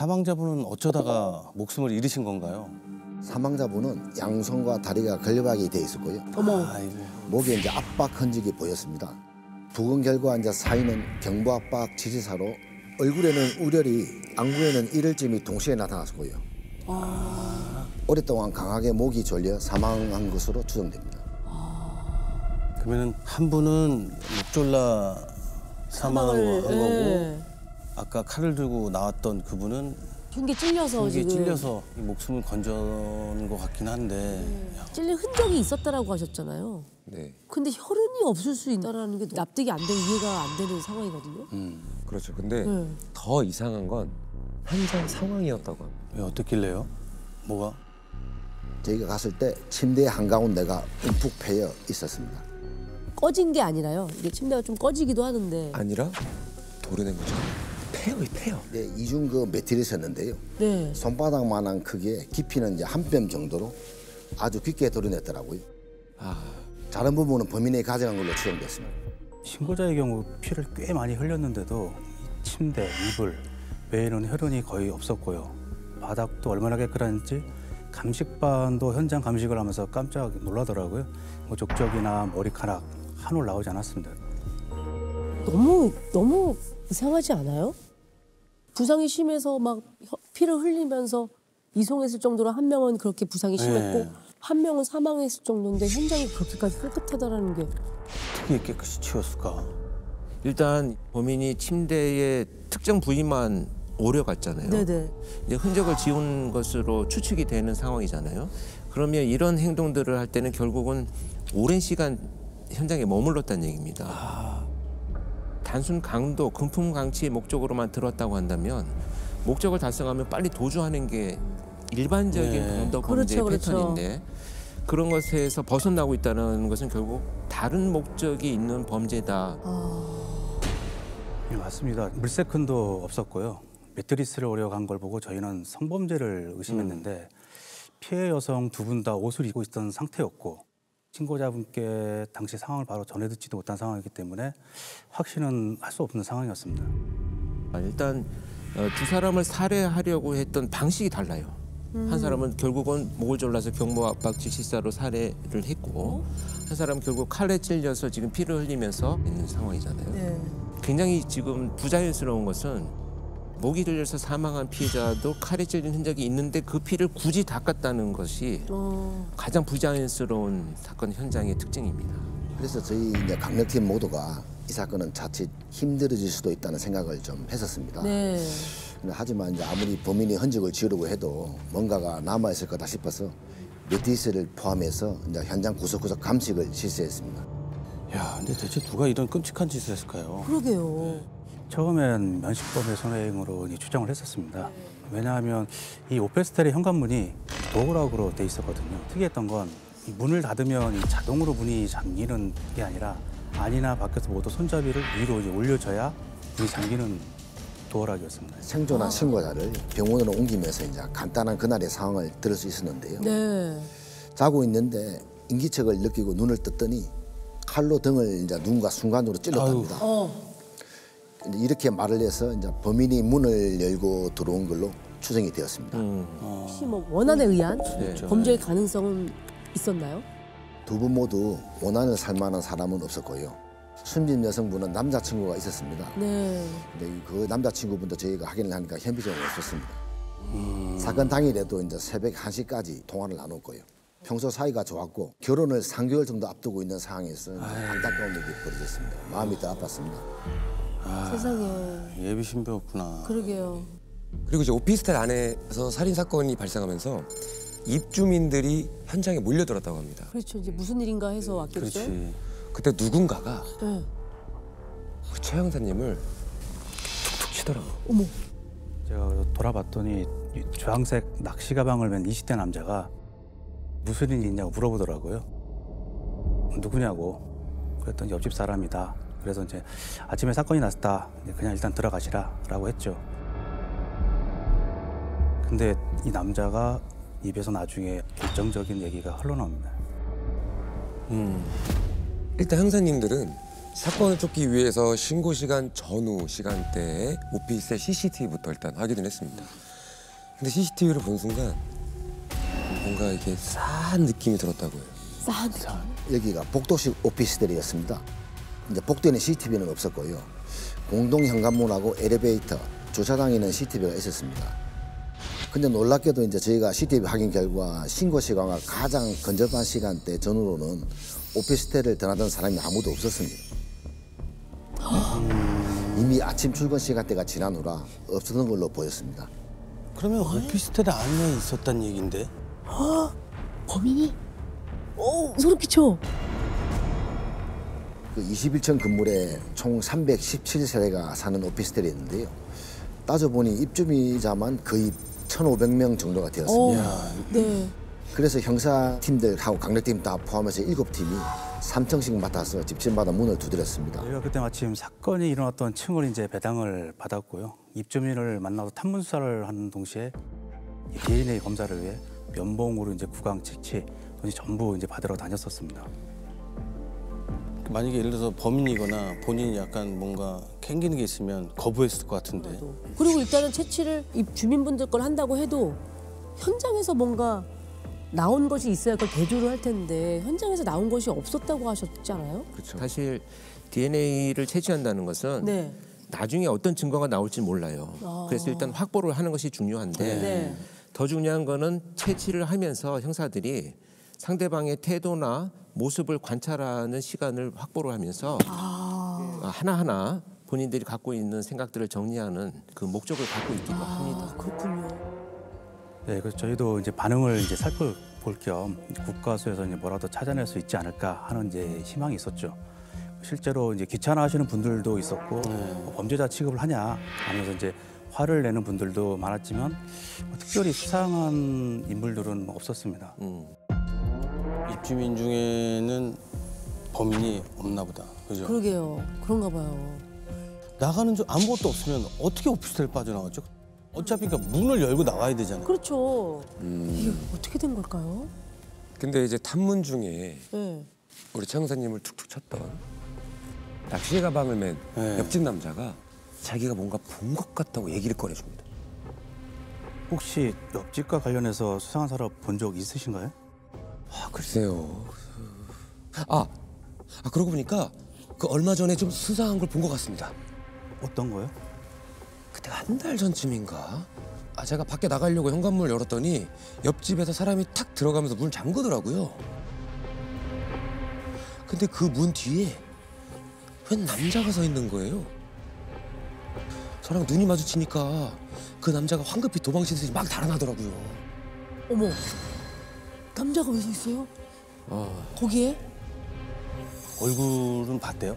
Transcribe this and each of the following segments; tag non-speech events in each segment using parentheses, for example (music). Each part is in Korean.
사망자분은 어쩌다가 목숨을 잃으신 건가요? 사망자분은 양손과 다리가 걸려박이 돼 있었고요. 어머. 아이고. 목에 이제 압박 흔적이 보였습니다. 부검 결과 이제 사인은 경부 압박 지지사로 얼굴에는 우열이, 안구에는 이럴점이 동시에 나타났고요. 오랫동안 강하게 목이 졸려 사망한 것으로 추정됩니다. 그러면은 한 분은 목졸라 사망한 사망을, 거고 예. 아까 칼을 들고 나왔던 그분은 흉기 찔려서 이게 지금 찔려서 이 목숨을 건져는 것 같긴 한데 찔린 흔적이 있었다라고 하셨잖아요. 네, 근데 혈흔이 없을 수 있다라는 게 납득이 안 되고 이해가 안 되는 상황이거든요. 그렇죠. 근데 네. 더 이상한 건 현장 상황이었다고 합니다. 왜 어떻길래요? 뭐가? 저희가 갔을 때 침대 한가운데가 움푹 패여 있었습니다. 꺼진 게 아니라요. 이게 침대가 좀 꺼지기도 하는데. 아니라 도려낸 거죠. 폐요, 폐요. 네, 이중 그 매트리스였는데요. 네. 손바닥만한 크기에 깊이는 이제 한 뼘 정도로 아주 깊게 도려냈더라고요. 아, 다른 부분은 범인이 가져간 걸로 추정됐습니다. 신고자의 경우 피를 꽤 많이 흘렸는데도 이 침대, 이불 외에는 혈흔이 거의 없었고요. 바닥도 얼마나 깨끗한지 감식반도 현장 감식을 하면서 깜짝 놀라더라고요. 뭐 족적이나 머리카락 한 올 나오지 않았습니다. 너무 너무 이상하지 않아요? 부상이 심해서 막 혀- 피를 흘리면서 이송했을 정도로 한 명은 그렇게 부상이 심했고 네. 한 명은 사망했을 정도인데 현장이 그렇게까지 깨끗하다라는 게 어떻게 깨끗이 치웠을까? 일단 범인이 침대의 특정 부위만 오려갔잖아요. 네네 이제 흔적을 지운 것으로 추측이 되는 상황이잖아요. 그러면 이런 행동들을 할 때는 결국은 오랜 시간 현장에 머물렀다는 얘기입니다. 단순 강도, 금품 강치의 목적으로만 들었다고 한다면 목적을 달성하면 빨리 도주하는 게 일반적인 네. 범죄의 그렇죠, 그렇죠. 패턴인데 그런 것에서 벗어나고 있다는 것은 결국 다른 목적이 있는 범죄다. 네, 맞습니다. 물세큰도 없었고요. 매트리스를 오려간 걸 보고 저희는 성범죄를 의심했는데 피해 여성 두 분 다 옷을 입고 있던 상태였고 신고자분께 당시 상황을 바로 전해 듣지도 못한 상황이기 때문에 확신은 할 수 없는 상황이었습니다. 아, 일단 어, 두 사람을 살해하려고 했던 방식이 달라요. 한 사람은 결국은 목을 졸라서 경부 압박 질식사로 살해를 했고 한 사람은 결국 칼에 찔려서 지금 피를 흘리면서 있는 상황이잖아요. 네. 굉장히 지금 부자연스러운 것은 목이 졸려서 사망한 피해자도 칼에 찔린 흔적이 있는데 그 피를 굳이 닦았다는 것이 어, 가장 부자연스러운 사건 현장의 특징입니다. 그래서 저희 이제 강력팀 모두가 이 사건은 자칫 힘들어질 수도 있다는 생각을 좀 했었습니다. 네. 하지만 이제 아무리 범인이 흔적을 지우려고 해도 뭔가가 남아 있을 거다 싶어서 매트리스를 포함해서 이제 현장 구석구석 감식을 실시했습니다. 야, 근데 대체 누가 이런 끔찍한 짓을 했을까요? 그러게요. 처음엔 면식범의 이제 추정을 했었습니다. 왜냐하면 이 오페스텔의 현관문이 도어락으로 돼 있었거든요. 특이했던 건이 문을 닫으면 이 자동으로 문이 잠기는 게 아니라 안이나 밖에서 모두 손잡이를 위로 이제 올려줘야 문이 잠기는 도어락이었습니다. 생존한 신고자를 병원으로 옮기면서 이제 간단한 그날의 상황을 들을 수 있었는데요. 네. 자고 있는데 인기척을 느끼고 눈을 떴더니 칼로 등을 이제 누군가 순간적으로 찔렀답니다. 어. 이렇게 말을 해서 이제 범인이 문을 열고 들어온 걸로 추정이 되었습니다. 혹시 뭐 원한에 의한 네. 범죄의 가능성은 있었나요? 두 분 모두 원한을 살 만한 사람은 없었고요. 숨진 여성분은 남자친구가 있었습니다. 네. 근데 그 남자친구분도 저희가 확인을 하니까 현비적으로 없었습니다. 사건 당일에도 이제 새벽 1시까지 통화를 나눴고요. 평소 사이가 좋았고 결혼을 3개월 정도 앞두고 있는 상황에서 안타까운 일이 벌어졌습니다. 마음이 더 아팠습니다. 세상에. 예비 신부였구나. 그러게요. 그리고 이제 오피스텔 안에서 살인 사건이 발생하면서 입주민들이 현장에 몰려들었다고 합니다. 그렇죠. 이제 무슨 일인가 해서 왔겠죠. 그렇지. 그때 누군가가 네. 그최 형사님을 툭툭 치더라고요. 어머. 제가 돌아봤더니 이 주황색 낚시 가방을 맨 20대 남자가 무슨 일이 있냐고 물어보더라고요. 누구냐고. 그랬더니 옆집 사람이다. 그래서 이제 아침에 사건이 났다. 그냥 일단 들어가시라라고 했죠. 근데 이 남자가 입에서 나중에 결정적인 얘기가 흘러나옵니다. 일단 형사님들은 사건을 쫓기 위해서 신고 시간 전후 시간대에 오피스텔 CCTV부터 일단 확인을 했습니다. 근데 CCTV를 본 순간 뭔가 이렇게 싸한 느낌이 들었다고요. 싸한 여기가 복도식 오피스텔이었습니다. 이제 복도에는 CCTV는 없었고요. 공동 현관문하고 엘리베이터, 주차장에 는 CCTV가 있었습니다. 근데 놀랍게도 이제 저희가 CCTV 확인 결과 신고 시간과 가장 근접한 시간대 전후로는 오피스텔을 떠나던 사람이 아무도 없었습니다. 이미 아침 출근 시간대가 지난 후라 없었던 걸로 보였습니다. 그러면 오피스텔 안에 있었단 얘긴데? 범인이? 오 소름 끼쳐. 그 21층 건물에 총 317세대가 사는 오피스텔이었는데요. 따져보니 입주민자만 거의 1,500명 정도가 어, 되었습니다. 네. 그래서 형사팀들하고 강력팀 다 포함해서 7팀이 3층씩 맡아서 집집마다 문을 두드렸습니다. 저희가 그때 마침 사건이 일어났던 층을 이제 배당을 받았고요. 입주민을 만나서 탐문 수사를 하는 동시에 이 DNA 검사를 위해 면봉으로 이제 구강 채취 돈이 전부 이제 받으러 다녔었습니다. 만약에 예를 들어서 범인이거나 본인이 약간 뭔가 캥기는 게 있으면 거부했을 것 같은데. 그리고 일단은 채취를 이 주민분들 걸 한다고 해도 현장에서 뭔가 나온 것이 있어야 그걸 대조를 할 텐데 현장에서 나온 것이 없었다고 하셨잖아요. 사실 DNA를 채취한다는 것은 네. 나중에 어떤 증거가 나올지 몰라요. 그래서 일단 확보를 하는 것이 중요한데 네. 더 중요한 거는 채취를 하면서 형사들이 상대방의 태도나 모습을 관찰하는 시간을 확보를 하면서 아, 하나하나 본인들이 갖고 있는 생각들을 정리하는 그 목적을 갖고 있기도 합니다. 아, 그렇군요. 네, 그래서 저희도 이제 반응을 이제 살펴볼 겸 국가수에서 이제 뭐라도 찾아낼 수 있지 않을까 하는 이제 희망이 있었죠. 실제로 이제 귀찮아하시는 분들도 있었고 뭐 범죄자 취급을 하냐 하면서 이제 화를 내는 분들도 많았지만 뭐 특별히 수상한 인물들은 뭐 없었습니다. 음. 입주민 중에는 범인이 없나 보다. 그죠? 그러게요. 그런가 봐요. 나가는 줄 아무것도 없으면 어떻게 오피스텔 빠져나갔죠? 어차피 그러니까 문을 열고 나와야 되잖아요. 그렇죠. 음. 이게 어떻게 된 걸까요? 근데 이제 탐문 중에 네. 우리 최 형사님을 툭툭 쳤던 낚시 가방을 맨 네. 옆집 남자가 자기가 뭔가 본 것 같다고 얘기를 꺼내줍니다. 혹시 옆집과 관련해서 수상한 사람 본 적 있으신가요? 아 글쎄요. 아, 아 그러고 보니까 그 얼마 전에 좀 수상한 걸 본 것 같습니다. 어떤 거요? 그때 한 달 전쯤인가? 아 제가 밖에 나가려고 현관문을 열었더니 옆집에서 사람이 탁 들어가면서 문을 잠그더라고요. 근데 그 문 뒤에 웬 남자가 서 있는 거예요. 저랑 눈이 마주치니까 그 남자가 황급히 도망치듯이 막 달아나더라고요. 어머. 남자가 왜 서 있어요? 아, 거기에? 얼굴은 봤대요?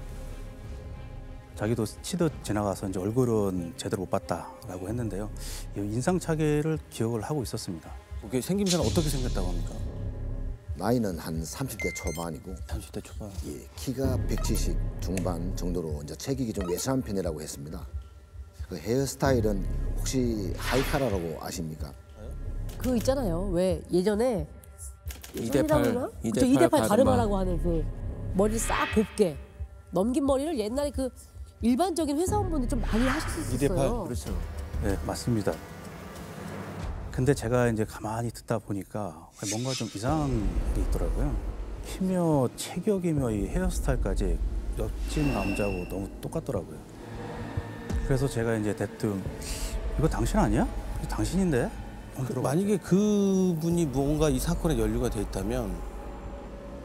자기도 치듯 지나가서 이제 얼굴은 제대로 못 봤다라고 했는데요. 이 인상착의를 기억을 하고 있었습니다. 이게 생김새는 어떻게 생겼다고 합니까? 나이는 한 30대 초반이고 30대 초반. 예, 키가 170 중반 정도로 이제 체격이 좀 왜소한 편이라고 했습니다. 그 헤어스타일은 혹시 하이카라라고 아십니까? 그 있잖아요. 왜 예전에 이대팔? 이대팔 이대팔 가르마. 가르마라고 하는 그 머리를 싹 곱게 넘긴 머리를 옛날에 그 일반적인 회사원분들 좀 많이 하셨었어요. 이대팔, 그렇죠. 네, 맞습니다. 근데 제가 이제 가만히 듣다 보니까 뭔가 좀 이상한 게 있더라고요. 키며 체격이며 이 헤어스타일까지 옆집 남자하고 너무 똑같더라고요. 그래서 제가 이제 대뜸 이거 당신 아니야? 당신인데? 그, 만약에 그분이 뭔가 이 사건에 연루가 돼 있다면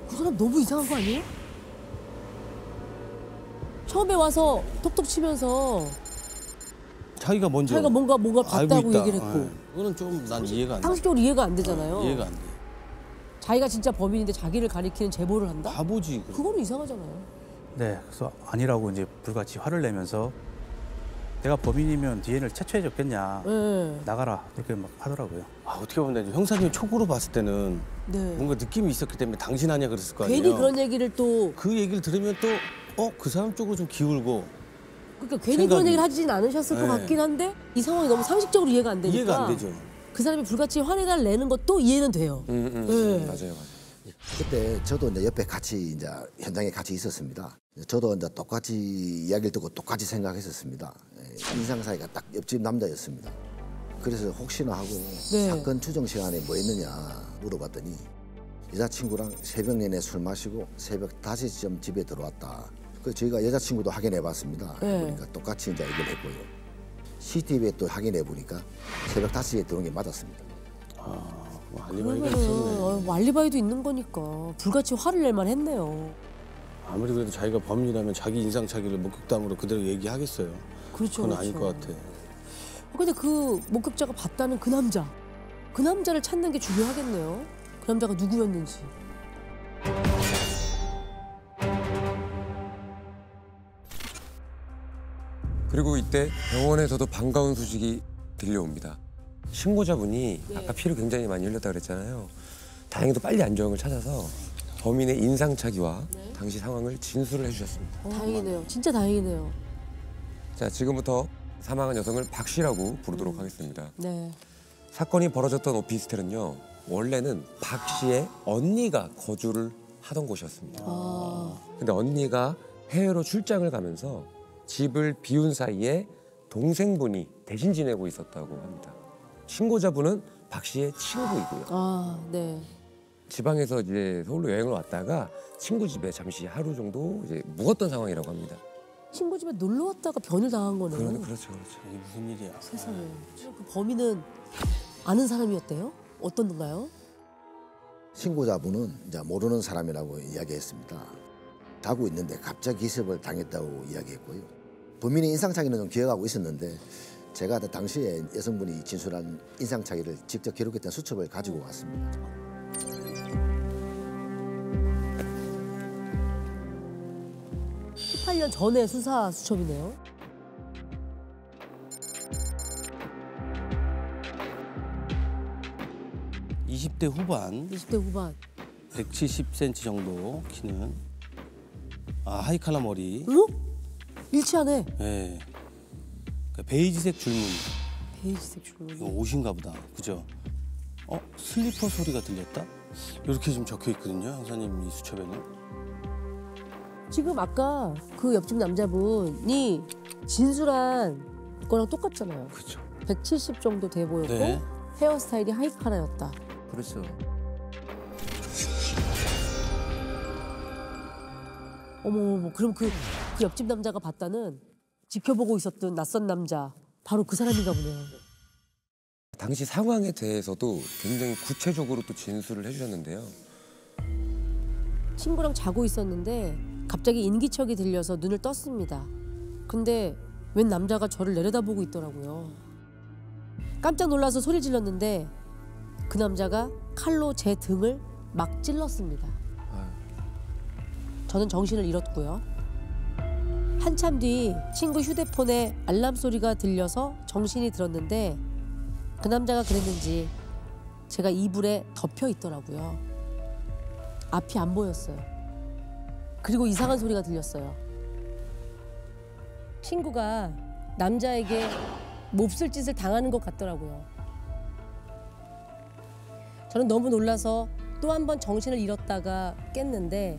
그 사람 너무 이상한 거 아니에요? 처음에 와서 톡톡 치면서 자기가 먼저 자기가 뭔가 뭔가 봤다고 있다. 얘기를 했고 예. 그거는 좀 난 이해가 안 돼. 상식적으로 이해가 안 되잖아요. 이해가 안 돼. 자기가 진짜 범인인데 자기를 가리키는 제보를 한다? 바보지. 그거는 이상하잖아요. 네, 그래서 아니라고 이제 불같이 화를 내면서 내가 범인이면 DNA를 채취해줬겠냐 네. 나가라 그렇게 막 하더라고요. 아, 어떻게 보면 형사님 촉으로 봤을 때는 네. 뭔가 느낌이 있었기 때문에 당신 아니야 그랬을 거 아니에요. 괜히 그런 얘기를 또 그 얘기를 들으면 또 어 그 사람 쪽으로 좀 기울고 그러니까 괜히 생각이. 그런 얘기를 하진 않으셨을 것 네. 같긴 한데 이 상황이 너무 상식적으로 이해가 안 되니까 이해가 안 되죠. 그 사람이 불같이 화내다를 내는 것도 이해는 돼요. 음, 음, 네. 맞아요, 맞아요. 그때 저도 이제 옆에 같이 이제 현장에 같이 있었습니다. 저도 이제 똑같이 이야기를 듣고 똑같이 생각했었습니다. 예, 인상 사이가 딱 옆집 남자였습니다. 그래서 혹시나 하고 네. 사건 추정 시간에 뭐 했느냐 물어봤더니 여자친구랑 새벽 내내 술 마시고 새벽 5시쯤 집에 들어왔다. 그 저희가 여자친구도 확인해 봤습니다. 네. 보니까 똑같이 이제 얘기를 했고요. CCTV에 또 확인해 보니까 새벽 5시에 들어온 게 맞았습니다. 뭐 알리바이가 그러면은 있었네. 어, 알리바이도 있는 거니까 불같이 화를 낼 만 했네요. 아무리 그래도 자기가 범인이라면 자기 인상착의를 목격담으로 그대로 얘기하겠어요. 그렇죠. 그건 그렇죠. 아닐 것 같아. 어, 근데 그 목격자가 봤다는 그 남자, 그 남자를 찾는 게 중요하겠네요. 그 남자가 누구였는지. 그리고 이때 병원에서도 반가운 소식이 들려옵니다. 신고자분이 네. 아까 피를 굉장히 많이 흘렸다 그랬잖아요. 다행히도 빨리 안정을 찾아서 범인의 인상착의와 네. 당시 상황을 진술을 해주셨습니다. 어, 다행이네요. 진짜 다행이네요. 자, 지금부터 사망한 여성을 박 씨라고 부르도록 하겠습니다. 네. 사건이 벌어졌던 오피스텔은요, 원래는 박 씨의 언니가 거주를 하던 곳이었습니다. 아, 근데 언니가 해외로 출장을 가면서 집을 비운 사이에 동생분이 대신 지내고 있었다고 합니다. 신고자분은 박 씨의 친구이고요. 아, 네. 지방에서 이제 서울로 여행을 왔다가 친구 집에 잠시 하루 정도 이제 묵었던 상황이라고 합니다. 친구 집에 놀러 왔다가 변을 당한 거네요. 그런 그렇죠, 그렇죠. 이게 무슨 일이야? 세상에. 그 범인은 아는 사람이었대요? 어떤가요? 신고자분은 이제 모르는 사람이라고 이야기했습니다. 자고 있는데 갑자기 기습을 당했다고 이야기했고요. 범인의 인상착의는 좀 기억하고 있었는데 제가 당시에 여성분이 진술한 인상착의를 직접 기록했던 수첩을 가지고 왔습니다. 십팔 년 전의 수사 수첩이네요. 이십 대 후반, 20대 후반. 170cm 정도 키는 아 하이칼라 머리, 응? 일치하네. 예. 그 베이지색 줄무늬. 베이지색 줄무늬. 이거 옷인가 보다. 그죠? 어 슬리퍼 소리가 들렸다? 이렇게 좀 적혀 있거든요, 형사님 이 수첩에는. 지금 아까 그 옆집 남자분이 진술한 거랑 똑같잖아요. 그렇죠. 170 정도 돼 보였고 네. 헤어스타일이 하이카라였다. 그렇죠. 어머 어머 그럼 그, 그 옆집 남자가 봤다는 지켜보고 있었던 낯선 남자 바로 그 사람인가 보네요. 당시 상황에 대해서도 굉장히 구체적으로 또 진술을 해주셨는데요. 친구랑 자고 있었는데 갑자기 인기척이 들려서 눈을 떴습니다. 근데 웬 남자가 저를 내려다보고 있더라고요. 깜짝 놀라서 소리 질렀는데 그 남자가 칼로 제 등을 막 찔렀습니다. 저는 정신을 잃었고요. 한참 뒤 친구 휴대폰에 알람 소리가 들려서 정신이 들었는데 그 남자가 그랬는지 제가 이불에 덮여 있더라고요. 앞이 안 보였어요. 그리고 이상한 소리가 들렸어요. 친구가 남자에게 몹쓸 짓을 당하는 것 같더라고요. 저는 너무 놀라서 또 한 번 정신을 잃었다가 깼는데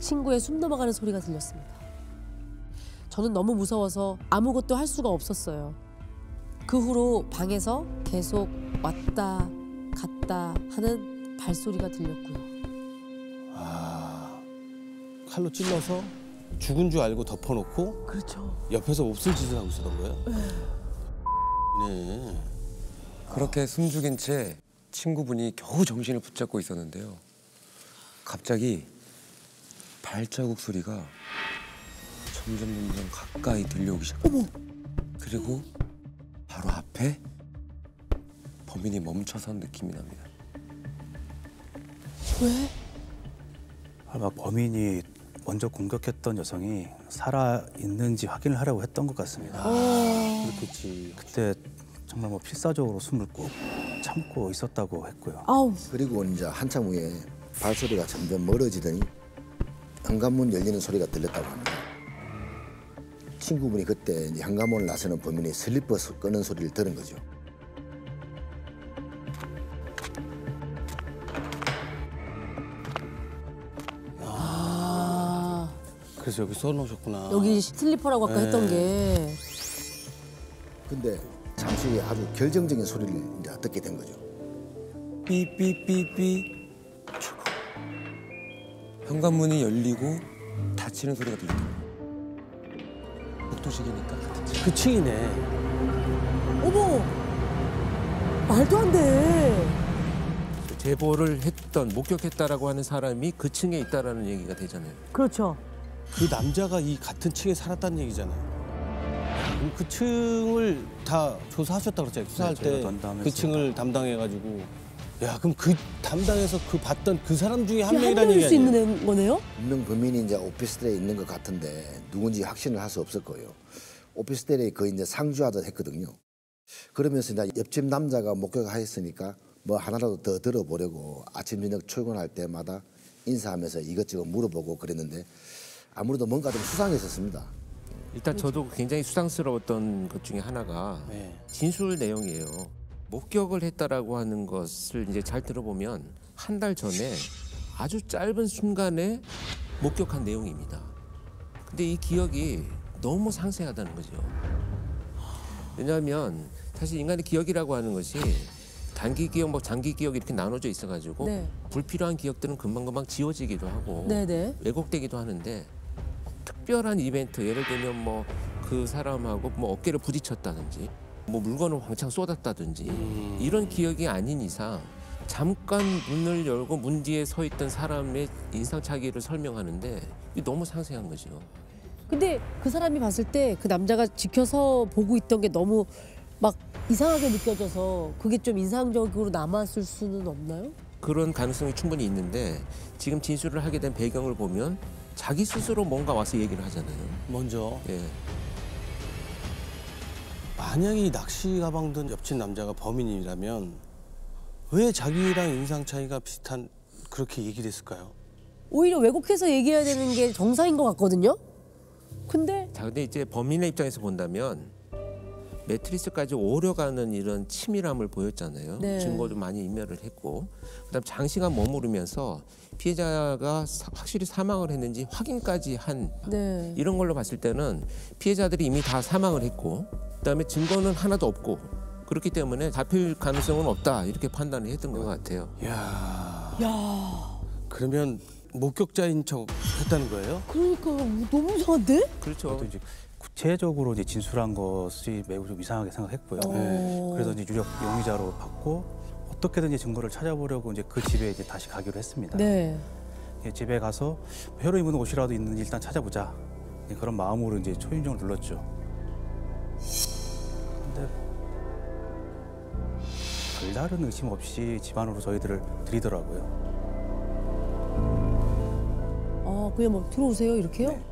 친구의 숨 넘어가는 소리가 들렸습니다. 저는 너무 무서워서 아무것도 할 수가 없었어요. 그 후로 방에서 계속 왔다 갔다 하는 발소리가 들렸고요. 아 칼로 찔러서 죽은 줄 알고 덮어놓고 그렇죠. 옆에서 몹쓸 짓을 하고 있었던 거예요? 네. 그렇게 숨죽인 채 친구분이 겨우 정신을 붙잡고 있었는데요. 갑자기 발자국 소리가 점점 점점 가까이 들려오기 시작합니다. 그리고 바로 앞에 범인이 멈춰선 느낌이 납니다. 왜? 아마 범인이 먼저 공격했던 여성이 살아 있는지 확인을 하려고 했던 것 같습니다. 그렇겠지. 그때 정말 뭐 필사적으로 숨을 꾹 참고 있었다고 했고요. 아우 그리고 이제 한참 후에 발소리가 점점 멀어지더니 현관문 열리는 소리가 들렸다고 합니다. 친구분이 그때 이제 현관문을 나서는 범인이 슬리퍼 소- 끄는 소리를 들은 거죠. 아 그래서 여기 써놓으셨구나. 여기 슬리퍼라고 아까 네. 했던 게 근데 잠시 아주 결정적인 소리를 이제 듣게 된 거죠. 삐삐삐삐 현관문이 열리고 닫히는 소리가 들리더라고요. 복도식이니까 같은. 그 층이네. 어머 말도 안 돼. 제보를 했던 목격했다라고 하는 사람이 그 층에 있다라는 얘기가 되잖아요. 그렇죠. 그 남자가 이 같은 층에 살았다는 얘기잖아요. 그럼 그 층을 다 조사하셨다 그랬잖아요. 수사할 네, 때. 그 층을 담당해가지고. 야 그럼 그 담당해서 그 봤던 그 사람 중에 한한 명이라는 얘기 수 아니에요? 있는 거네요? 분명 범인이 이제 오피스텔에 있는 것 같은데 누군지 확신을 할 수 없을 거예요. 오피스텔에 거의 이제 상주하듯 했거든요. 그러면서 이제 옆집 남자가 목격하였으니까 뭐 하나라도 더 들어보려고 아침 저녁 출근할 때마다 인사하면서 이것저것 물어보고 그랬는데 아무래도 뭔가 좀 수상했었습니다. 일단 저도 굉장히 수상스러웠던 것 중에 하나가 네. 진술 내용이에요. 목격을 했다라고 하는 것을 이제 잘 들어보면 한 달 전에 아주 짧은 순간에 목격한 내용입니다. 근데 이 기억이 너무 상세하다는 거죠. 왜냐하면 사실 인간의 기억이라고 하는 것이 단기 기억, 뭐 장기 기억 이렇게 나눠져 있어가지고 네. 불필요한 기억들은 금방금방 지워지기도 하고 네네. 왜곡되기도 하는데 특별한 이벤트 예를 들면 뭐 그 사람하고 뭐 어깨를 부딪혔다든지 뭐 물건을 왕창 쏟았다든지 이런 기억이 아닌 이상 잠깐 문을 열고 문 뒤에 서 있던 사람의 인상착의를 설명하는데 이게 너무 상세한 거죠. 근데 그 사람이 봤을 때 그 남자가 지켜서 보고 있던 게 너무 막 이상하게 느껴져서 그게 좀 인상적으로 남았을 수는 없나요? 그런 가능성이 충분히 있는데 지금 진술을 하게 된 배경을 보면 자기 스스로 뭔가 와서 얘기를 하잖아요. 먼저 예. 만약에 이 낚시 가방 든 옆집 남자가 범인이라면 왜 자기랑 인상 차이가 비슷한 그렇게 얘기를 했을까요? 오히려 왜곡해서 얘기해야 되는 게 정상인 것 같거든요. 근데 자, 근데 이제 범인의 입장에서 본다면 매트리스까지 오려가는 이런 치밀함을 보였잖아요. 네. 증거도 많이 인멸을 했고, 그다음 장시간 머무르면서 피해자가 사- 확실히 사망을 했는지 확인까지 한 네. 이런 걸로 봤을 때는 피해자들이 이미 다 사망을 했고, 그다음에 증거는 하나도 없고 그렇기 때문에 잡힐 가능성은 없다 이렇게 판단을 했던 것 같아요. 야 야, 그러면 목격자인 척 했다는 거예요? 그러니까 너무 이상한데? 그렇죠. 구체적으로 이제 진술한 것이 매우 좀 이상하게 생각했고요. 어. 그래서 이제 유력 용의자로 받고 어떻게든 이제 증거를 찾아보려고 이제 그 집에 이제 다시 가기로 했습니다. 네. 예, 집에 가서 혀로 입은 옷이라도 있는지 일단 찾아보자. 예, 그런 마음으로 이제 초인종을 눌렀죠. 근데 별다른 의심 없이 집 안으로 저희들을 들이더라고요. 아 그냥 뭐 들어오세요 이렇게요? 네.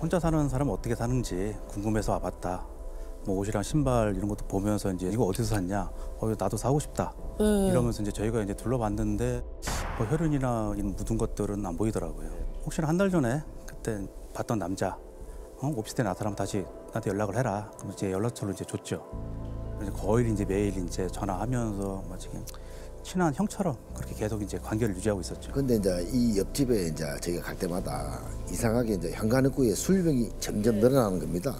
혼자 사는 사람은 어떻게 사는지 궁금해서 와봤다. 뭐 옷이랑 신발 이런 것도 보면서 이제 이거 어디서 샀냐? 어 나도 사고 싶다. 네. 이러면서 이제 저희가 이제 둘러봤는데 뭐 혈흔이나 이런 묻은 것들은 안 보이더라고요. 혹시나 한 달 전에 그때 봤던 남자 어? 오피스텔 나타나면 다시 나한테 연락을 해라. 그럼 이제 연락처를 이제 줬죠. 그래서 거의 이제 매일 이제 전화하면서 마치 그냥 친한 형처럼 그렇게 계속 이제 관계를 유지하고 있었죠. 근데 이제 이 옆집에 이제 저희가 갈 때마다 이상하게 이제 현관입구에 술병이 점점 늘어나는 겁니다.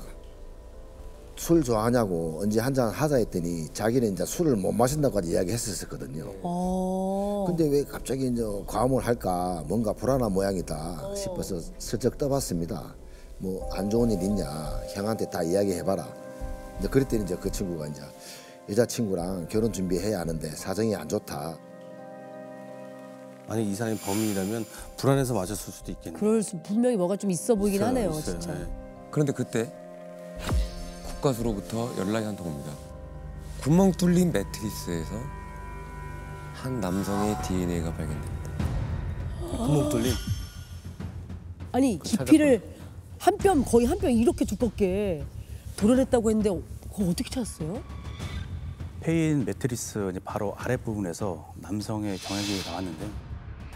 술 좋아하냐고 언제 한 잔 하자 했더니 자기는 이제 술을 못 마신다고까지 이야기했었거든요. 어. 근데 왜 갑자기 이제 과음을 할까 뭔가 불안한 모양이다 싶어서 슬쩍 떠봤습니다. 뭐 안 좋은 일 있냐 형한테 다 이야기해봐라. 이제 그랬더니 이제 그 친구가 이제 여자친구랑 결혼 준비해야 하는데 사정이 안 좋다. 만약 이 사람이 범인이라면 불안해서 맞았을 수도 있겠네요. 그럴 수 분명히 뭐가 좀 있어 보이긴 있어요, 하네요, 있어요. 진짜. 네. 그런데 그때 국가수로부터 연락이 한 통 옵니다. 구멍 뚫린 매트리스에서 한 남성의 DNA가 발견됩니다. 구멍 뚫린. 아니 깊이를 한 뼘 거의 한 뼘 이렇게 두껍게 도려냈다고 했는데 어, 그거 어떻게 찾았어요? 패인 매트리스 이제 바로 아랫 부분에서 남성의 정액이 나왔는데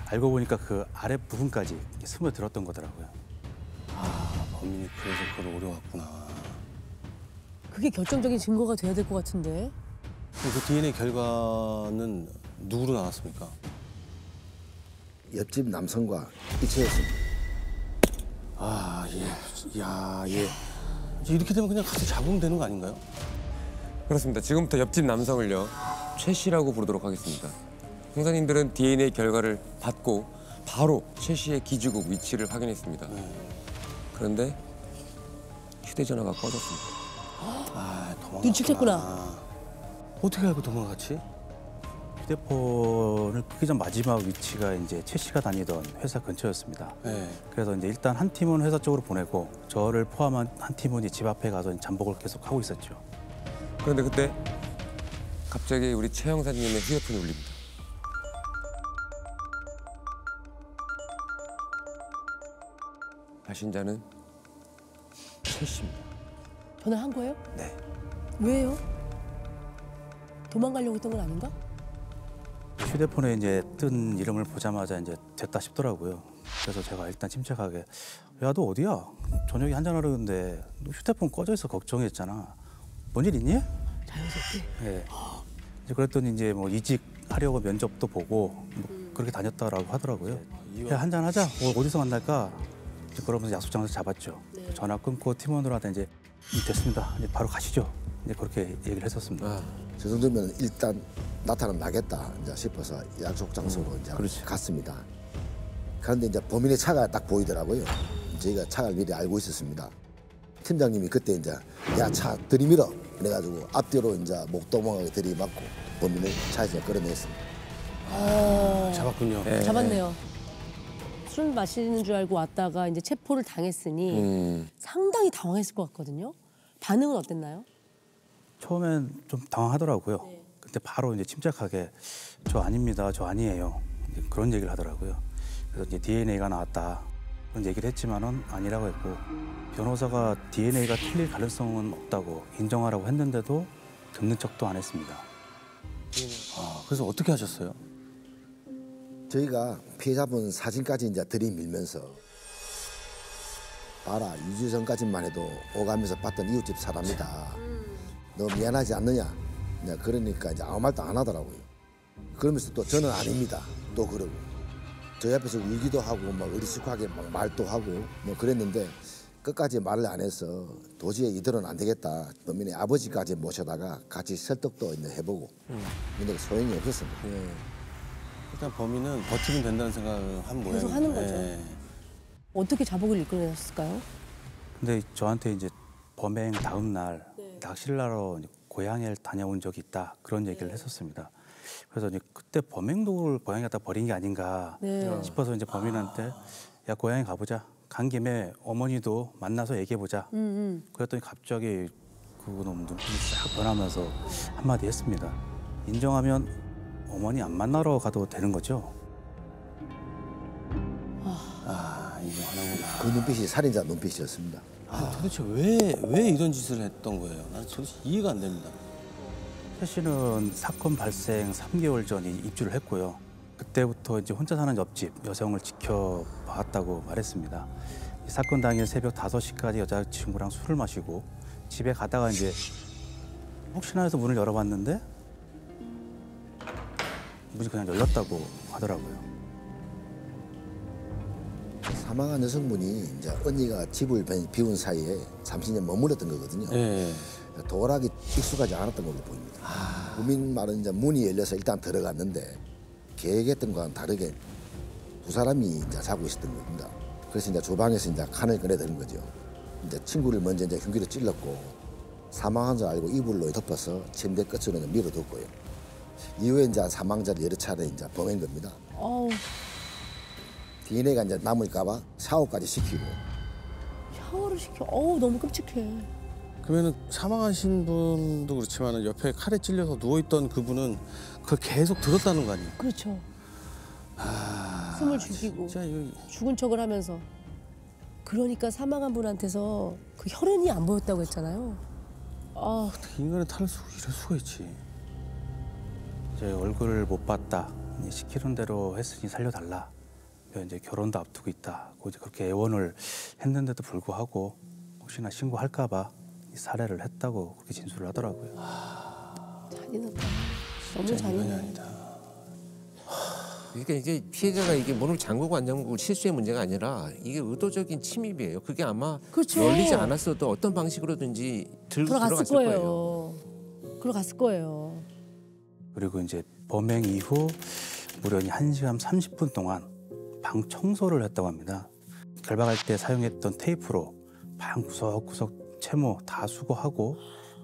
알고 보니까 그 아랫 부분까지 스며 들었던 거더라고요. 아 범인이 그래서 그걸 오려왔구나. 그게 결정적인 증거가 돼야 될 것 같은데. 그 DNA 결과는 누구로 나왔습니까? 옆집 남성과 일치했습니다. 아 예. 야 예. 이렇게 되면 그냥 가서 잡으면 되는 거 아닌가요? 그렇습니다. 지금부터 옆집 남성을요 최 씨라고 부르도록 하겠습니다. 형사님들은 DNA 결과를 받고 바로 최 씨의 기지국 위치를 확인했습니다. 그런데 휴대전화가 꺼졌습니다. 아, 도망갔구나. 눈치챘구나. 어떻게 알고 도망갔지? 휴대폰을 끄기 전 마지막 위치가 이제 최 씨가 다니던 회사 근처였습니다. 네. 그래서 이제 일단 한 팀은 회사 쪽으로 보내고 저를 포함한 한 팀은 이제 집 앞에 가서 잠복을 계속 하고 있었죠. 그런데 그때 갑자기 우리 최 형사님의 휴대폰이 울립니다. 발신자는 최 씨입니다. 전화한 거예요? 네. 왜요? 도망가려고 했던 건 아닌가? 휴대폰에 이제 뜬 이름을 보자마자 이제 됐다 싶더라고요. 그래서 제가 일단 침착하게 야 너 어디야? 저녁에 한잔 하려는데 너 휴대폰 꺼져 있어 걱정했잖아. 뭔일 있니? 자연스럽게. 예. 이제 그랬더니 이제 뭐 이직하려고 면접도 보고 뭐 그렇게 다녔다라고 하더라고요. 야 한잔 하자. 어, 어디서 만날까? 이제 그러면서 약속 장소 잡았죠. 전화 끊고 팀원들한테 이제 음, 됐습니다. 이제 바로 가시죠. 이제 그렇게 얘기를 했었습니다. 아, 저 정도면 일단 나타는 나겠다 이제 싶어서 약속 장소로 이제 그렇지. 갔습니다. 그런데 이제 범인의 차가 딱 보이더라고요. 저희가 차를 미리 알고 있었습니다. 팀장님이 그때 이제 야 차 들이밀어 그래가지고 앞뒤로 이제 목도망하게 들이맞고 범인을 차에서 끌어냈습니다. 어, 잡았군요. 잡았네요. 술 마시는 줄 알고 왔다가 이제 체포를 당했으니 음, 상당히 당황했을 것 같거든요. 반응은 어땠나요? 처음엔 좀 당황하더라고요. 근데 바로 이제 침착하게 저 아닙니다, 저 아니에요. 그런 얘기를 하더라고요. 그래서 이제 DNA가 나왔다 얘기를 했지만은 아니라고 했고 변호사가 DNA가 틀릴 가능성은 없다고 인정하라고 했는데도 듣는 척도 안 했습니다. 아, 그래서 어떻게 하셨어요? 저희가 피해자분 사진까지 이제 들이밀면서 봐라 유주 전까지만 해도 오가면서 봤던 이웃집 사람이다. 너 미안하지 않느냐? 이제 그러니까 이제 아무 말도 안 하더라고요. 그러면서 또 저는 아닙니다. 또 그러고 저희 앞에서 울기도 하고 막 어리숙하게 막 말도 하고 뭐 그랬는데 끝까지 말을 안 해서 도저히 이대로는 안 되겠다. 범인의 아버지까지 모셔다가 같이 설득도 해보고 근데 소용이 없었습니다. 일단 범인은 버티면 된다는 생각을 한 모양이에요. 계속 하는 거죠. 예. 어떻게 자복을 이끌어냈을까요? 근데 저한테 이제 범행 다음 날 낚시를 하러 고향에 다녀온 적이 있다 그런 얘기를 했었습니다. 그래서 이제 그때 범행 도구를 고향에 갖다 버린 게 아닌가 네. 싶어서 이제 범인한테 야 고향에 가보자. 간 김에 어머니도 만나서 얘기해 보자. 음, 음. 그랬더니 갑자기 그놈 눈빛이 싹 변하면서 한마디 했습니다. 인정하면 어머니 안 만나러 가도 되는 거죠? 아, 이거 하는구나. 그 눈빛이 살인자 눈빛이었습니다. 아, 도대체 왜, 왜 이런 짓을 했던 거예요? 난 도대체 이해가 안 됩니다. 최 씨는 사건 발생 3개월 전 이- 입주를 했고요. 그때부터 이제 혼자 사는 옆집 여성을 지켜봤다고 말했습니다. 이 사건 당일 새벽 5시까지 여자친구랑 술을 마시고 집에 가다가 이제 혹시나 해서 문을 열어봤는데 문이 그냥 열렸다고 하더라고요. 사망한 여성분이 이제 언니가 집을 비운 사이에 30년 머물렀던 거거든요. 예. 도락이 익숙하지 않았던 걸로 보입니다. 국민 말은 이제 문이 열려서 일단 들어갔는데 계획했던 거와는 다르게 두 사람이 이제 자고 있었던 겁니다. 그래서 이제 주방에서 이제 칸을 꺼내드는 거죠. 이제 친구를 먼저 이제 흉기로 찔렀고 사망한 줄 알고 이불로 덮어서 침대 끝으로 밀어뒀고요. 이후에 이제 사망자를 여러 차례 이제 범한 겁니다. 어우, DNA가 이제 남을까봐 샤워까지 시키고 샤워를 시켜. 어우, 너무 끔찍해. 그러면은 사망하신 분도 그렇지만 옆에 칼에 찔려서 누워있던 그분은 그걸 계속 들었다는 거 아니에요? 그렇죠. 숨을 죽이고 진짜 이거 죽은 척을 하면서. 그러니까 사망한 분한테서 그 혈흔이 안 보였다고 했잖아요. 아, 인간의 탈을 쓰고 이럴 수가 있지. 이제 얼굴을 못 봤다. 시키는 대로 했으니 살려달라. 이제 결혼도 앞두고 있다. 그 이제 그렇게 애원을 했는데도 불구하고 혹시나 신고할까봐 이 살해를 했다고 그렇게 진술을 하더라고요. 잔인하다. 너무 잔인해. 아니다. 그러니까 이제 피해자가 이게 문을 잠그고 안 잠그고 실수의 문제가 아니라 이게 의도적인 침입이에요. 그게 아마 그렇죠. 열리지 않았어도 어떤 방식으로든지 들, 들어갔을 들어갔을 거예요. 거예요. 들어갔을 거예요. 그리고 이제 범행 이후 무려 1시간 30분 동안 방 청소를 했다고 합니다. 결박할 때 사용했던 테이프로 방 구석구석 채모 다 수거하고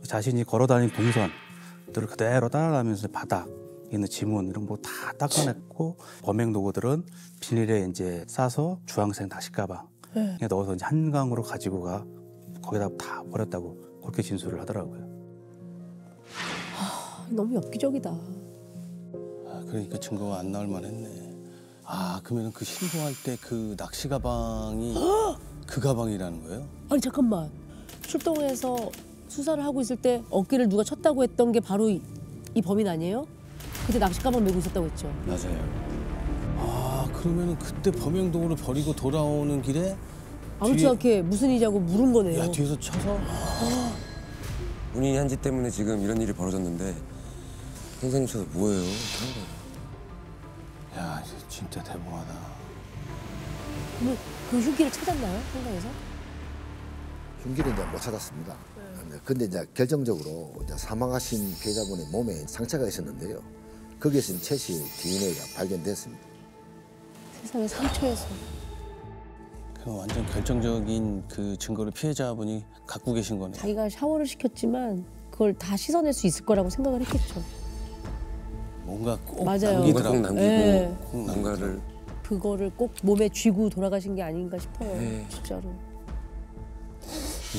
자신이 걸어다닌 동선들을 그대로 따라가면서 바닥 있는 지문 이런 거 다 닦아냈고 범행 도구들은 비닐에 이제 싸서 주황색 낚시 가방에 넣어서 이제 한강으로 가지고 가 거기다 다 버렸다고 그렇게 진술을 하더라고요. 아, 너무 엽기적이다. 아, 그러니까 증거가 안 나올 만했네. 아 그러면 그 신고할 때 그 낚시 가방이 그 가방이라는 거예요? 아니 잠깐만. 출동해서 수사를 하고 있을 때 어깨를 누가 쳤다고 했던 게 바로 이, 이 범인 아니에요? 그때 낚시 가방 메고 있었다고 했죠. 맞아요. 아 그러면 그때 범행 도구를 버리고 돌아오는 길에 아무렇지 뒤에- 않게 무슨 일이냐고 물은 거네요. 야 뒤에서 쳐서 (gasps) 본인이 한 짓 때문에 지금 이런 일이 벌어졌는데 형사님 쳐서 뭐예요? 거예요. 야 이제 진짜 대범하다. 그러면 그 흉기를 찾았나요? 현장에서? 흉기는 이제 못 찾았습니다. 네, 근데 이제 결정적으로 이제 사망하신 피해자분의 몸에 상처가 있었는데요. 거기에서 최 씨의 DNA가 발견됐습니다. 세상에 상처에서. 그 완전 결정적인 그 증거를 피해자분이 갖고 계신 거네. 자기가 샤워를 시켰지만 그걸 다 씻어낼 수 있을 거라고 생각을 했겠죠. 뭔가 꼭 맞아요. 뭔가 남기더라고. 꼭 남기고 네. 꼭 뭔가를 그거를 꼭 몸에 쥐고 돌아가신 게 아닌가 싶어요. 네. 진짜로.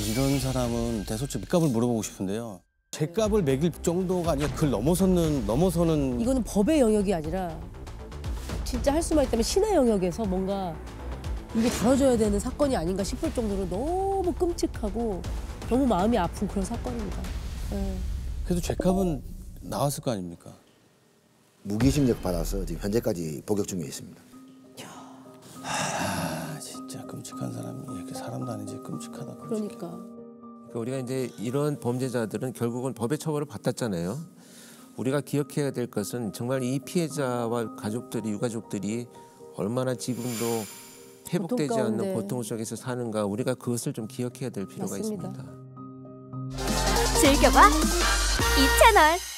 이런 사람은 대소치 밑값을 물어보고 싶은데요. 제 값을 매길 정도가 아니라 그걸 넘어서는 넘어서는 이거는 법의 영역이 아니라 진짜 할 수만 있다면 신의 영역에서 뭔가 이게 다뤄져야 되는 사건이 아닌가 싶을 정도로 너무 끔찍하고 너무 마음이 아픈 그런 사건입니다. 네. 그래도 제 값은 나왔을 거 아닙니까? 무기징역 받아서 지금 현재까지 복역 중에 있습니다. 아 진짜 끔찍한 사람이 사람도 아니지 끔찍하다. 끔찍해. 그러니까 그러니까 우리가 이제 이런 범죄자들은 결국은 법의 처벌을 받았잖아요. 우리가 기억해야 될 것은 정말 이 피해자와 가족들이 유가족들이 얼마나 지금도 회복되지 고통 않는. 고통 속에서 사는가 우리가 그것을 좀 기억해야 될 필요가 맞습니다. 있습니다. 즐겨봐 이 채널.